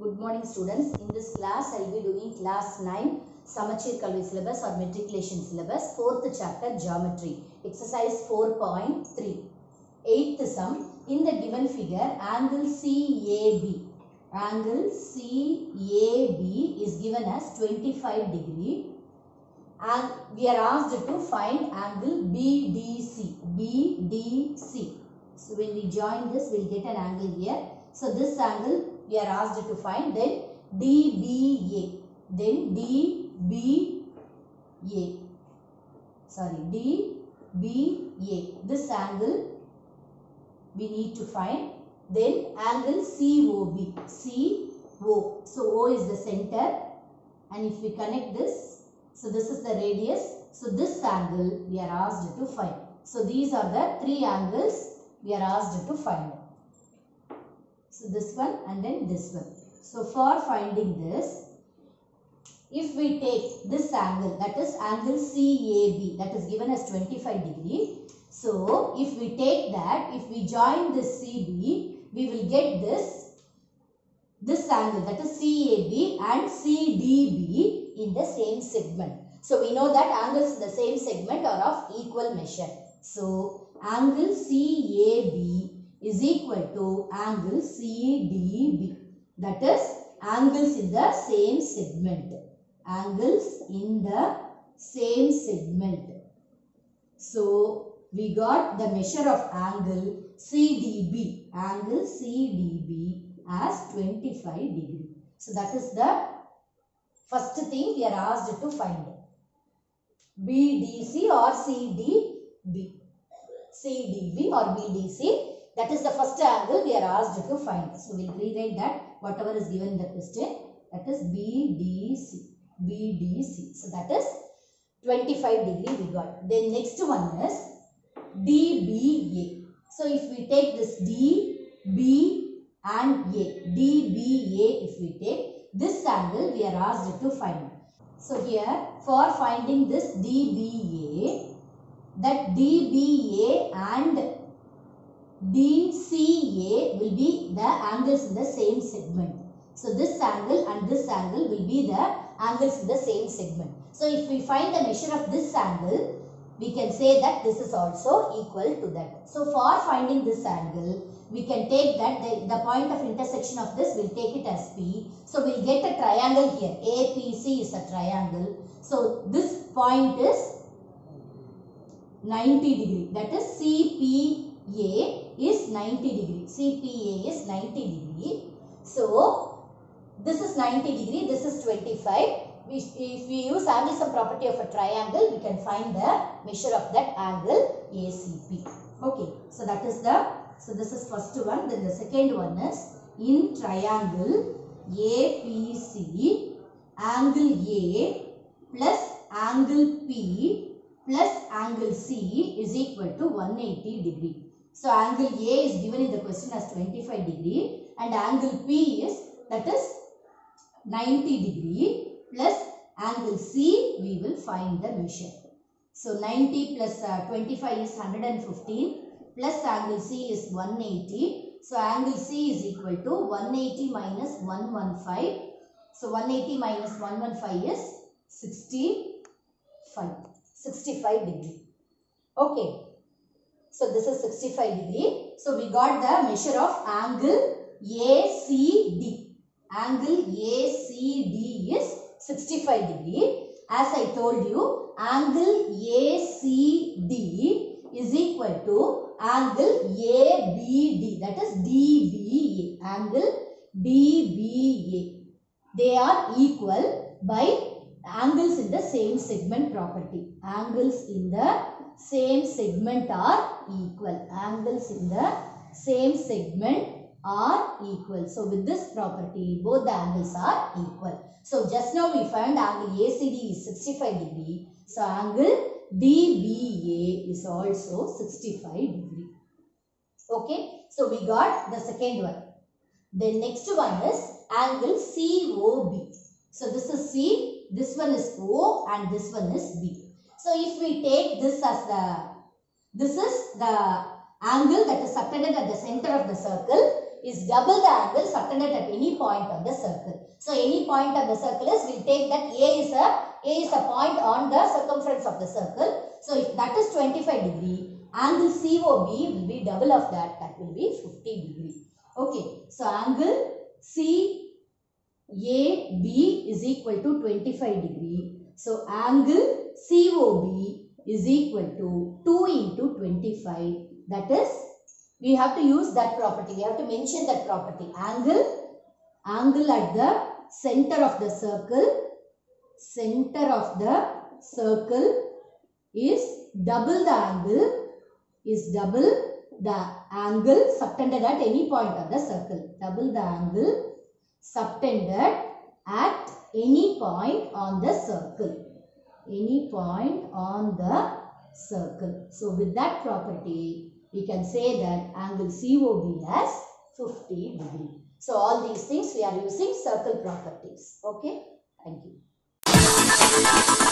Good morning students. In this class I will be doing class 9 Samacheer Kalvi syllabus or matriculation syllabus 4th chapter geometry. Exercise 4.3 8th sum in the given figure angle CAB angle CAB is given as 25 degree. And we are asked to find angle BDC BDC so when we join this we'll get an angle here. So this angle we are asked to find then DBA then DBA sorry DBA this angle we need to find then angle COB CO so O is the center and if we connect this so this is the radius. So this angle we are asked to find. So these are the three angles we are asked to find so this one and then this one. So for finding this if we take this angle that is angle CAB that is given as 25 degree. So if we take that if we join this CB we will get this this angle that is CAB and CDB in the same segment. So we know that angles in the same segment are of equal measure. So angle CAB is equal to angle CDB that is angles in the same segment. Angles in the same segment. So we got the measure of angle CDB angle CDB as 25 degree. So that is the first thing we are asked to find. BDC or CDB CDB or BDC that is the first angle we are asked to find. So, we will rewrite that whatever is given in the question that is BDC. BDC. So, that is 25 degree we got. Then next one is DBA. So, if we take this D, B and A, DBA if we take this angle we are asked to find. So, here for finding this DBA that DBA and DCA will be the angles in the same segment. So this angle and this angle will be the angles in the same segment. So if we find the measure of this angle, we can say that this is also equal to that. So for finding this angle, we can take that the, the point of intersection of this, we'll take it as P. So we'll get a triangle here. APC is a triangle. So this point is 90 degree. That is CPA is 90 degree. CPA is 90 degree. So, this is 90 degree, this is 25. If we use angle sum property of a triangle, we can find the measure of that angle ACP. Okay, so that is the, so this is first one. Then the second one is in triangle APC, angle A plus angle P plus angle C is equal to 180 degree. So angle A is given in the question as 25 degree and angle P is that is 90 degree plus angle C we will find the measure. So 90 plus uh, 25 is 115 plus angle C is 180. So angle C is equal to 180 minus 115. So 180 minus 115 is 65. 65 degree. Okay. So this is 65 degree. So we got the measure of angle ACD. Angle ACD is 65 degree. As I told you, angle ACD is equal to angle ABD. That is DBA. Angle DBA. They are equal by angles in the same segment property. Angles in the same segment are equal. Angles in the same segment are equal. So, with this property, both the angles are equal. So, just now we found angle ACD is 65 degree. So, angle DBA is also 65 degree. Okay. So, we got the second one. The next one is angle COB. So, this is C, this one is O and this one is B. So, if we take this as the, this is the angle that is subtended at the center of the circle is double the angle subtended at any point of the circle. So any point of the circle is we'll take that A is a A is a point on the circumference of the circle. So if that is 25 degree, angle COB will be double of that. That will be 50 degree. Okay. So angle CAB is equal to 25 degree. So angle COB is equal to 2 into 25. That is, we have to use that property. We have to mention that property. Angle, angle at the center of the circle, center of the circle is double the angle, is double the angle subtended at any point of the circle. Double the angle subtended at any point on the circle. Any point on the circle. So with that property, we can say that angle COB has 50 degree. So all these things we are using circle properties. Okay. Thank you.